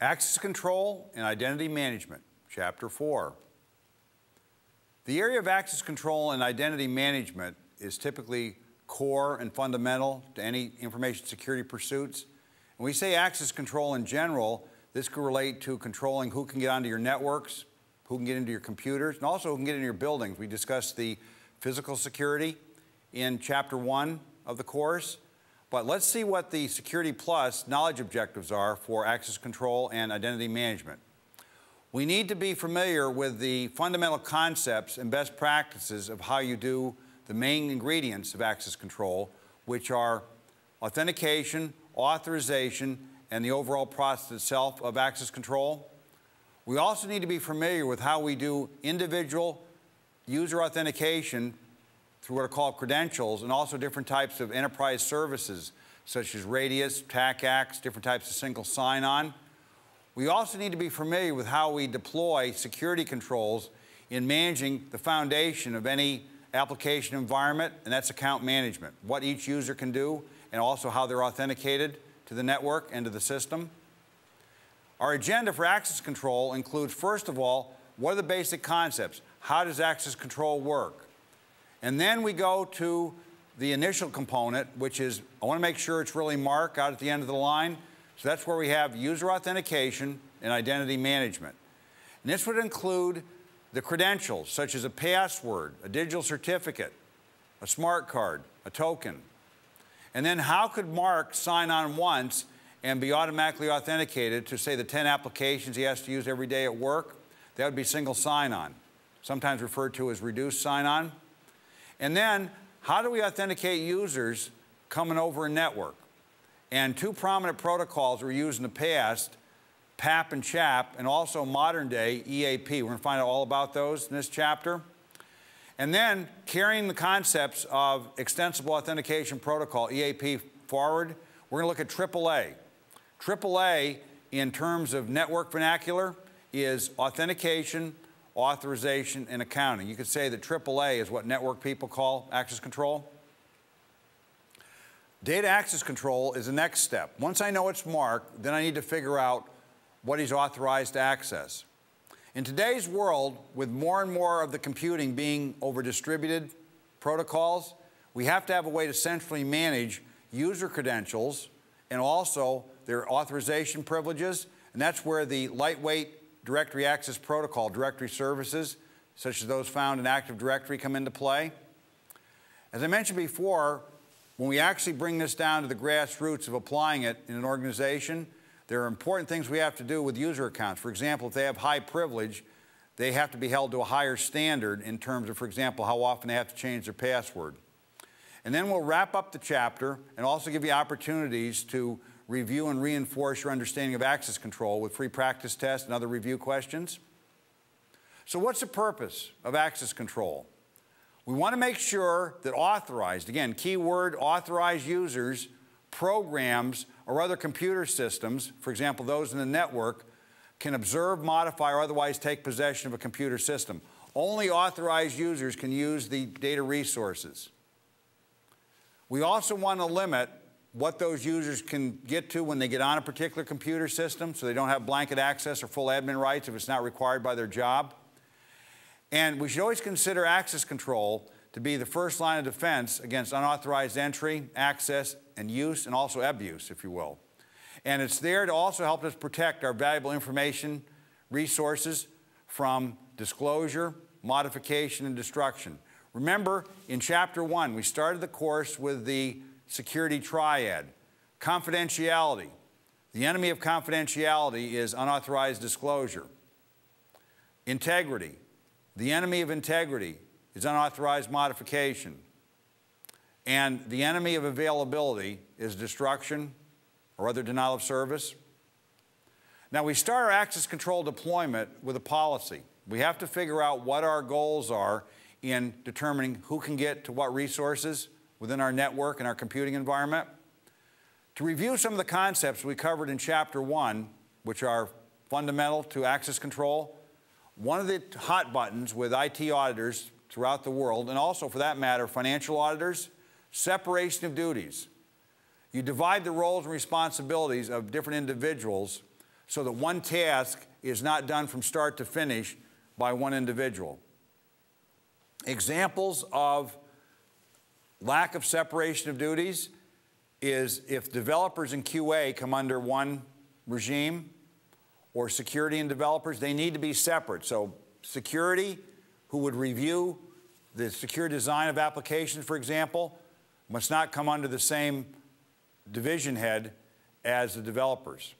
Access Control and Identity Management, Chapter 4. The area of access control and identity management is typically core and fundamental to any information security pursuits. When we say access control in general, this could relate to controlling who can get onto your networks, who can get into your computers, and also who can get into your buildings. We discussed the physical security in chapter one of the course. But let's see what the Security Plus knowledge objectives are for access control and identity management. We need to be familiar with the fundamental concepts and best practices of how you do the main ingredients of access control, which are authentication, authorization, and the overall process itself of access control. We also need to be familiar with how we do individual user authentication through what are called credentials and also different types of enterprise services such as Radius, TACACS, different types of single sign-on. We also need to be familiar with how we deploy security controls in managing the foundation of any application environment, and that's account management, what each user can do, and also how they're authenticated to the network and to the system. Our agenda for access control includes, first of all, what are the basic concepts? How does access control work? And then we go to the initial component, which is I want to make sure it's really Mark out at the end of the line. So that's where we have user authentication and identity management. And this would include the credentials, such as a password, a digital certificate, a smart card, a token. And then how could Mark sign on once and be automatically authenticated to, say, the 10 applications he has to use every day at work? That would be single sign on, sometimes referred to as reduced sign on. And then, how do we authenticate users coming over a network? And two prominent protocols were used in the past, PAP and CHAP, and also modern day EAP. We're going to find out all about those in this chapter. And then carrying the concepts of extensible authentication protocol, EAP, forward, we're going to look at AAA. AAA, in terms of network vernacular, is authentication, authorization, and accounting. You could say that AAA is what network people call access control. Data access control is the next step. Once I know it's Mark, then I need to figure out what he's authorized to access. In today's world, with more and more of the computing being over distributed protocols, we have to have a way to centrally manage user credentials and also their authorization privileges. And that's where the lightweight directory access protocol, directory services, such as those found in Active Directory, come into play. As I mentioned before, when we actually bring this down to the grassroots of applying it in an organization, there are important things we have to do with user accounts. For example, if they have high privilege, they have to be held to a higher standard in terms of, for example, how often they have to change their password. And then we'll wrap up the chapter and also give you opportunities to review and reinforce your understanding of access control with free practice tests and other review questions. So what's the purpose of access control? We want to make sure that authorized, again, keyword authorized users, programs, or other computer systems, for example, those in the network, can observe, modify, or otherwise take possession of a computer system. Only authorized users can use the data resources. We also want to limit what those users can get to when they get on a particular computer system so they don't have blanket access or full admin rights if it's not required by their job. And we should always consider access control to be the first line of defense against unauthorized entry, access, and use, and also abuse, if you will. And it's there to also help us protect our valuable information resources from disclosure, modification, and destruction. Remember, in chapter one, we started the course with the security triad. Confidentiality. The enemy of confidentiality is unauthorized disclosure. Integrity. The enemy of integrity is unauthorized modification. And the enemy of availability is destruction or other denial of service. Now, we start our access control deployment with a policy. We have to figure out what our goals are in determining who can get to what resources within our network and our computing environment. To review some of the concepts we covered in Chapter 1, which are fundamental to access control, one of the hot buttons with IT auditors throughout the world, and also for that matter, financial auditors, separation of duties. You divide the roles and responsibilities of different individuals so that one task is not done from start to finish by one individual. Examples of lack of separation of duties is if developers and QA come under one regime or security and developers, they need to be separate. So security, who would review the secure design of applications, for example, must not come under the same division head as the developers.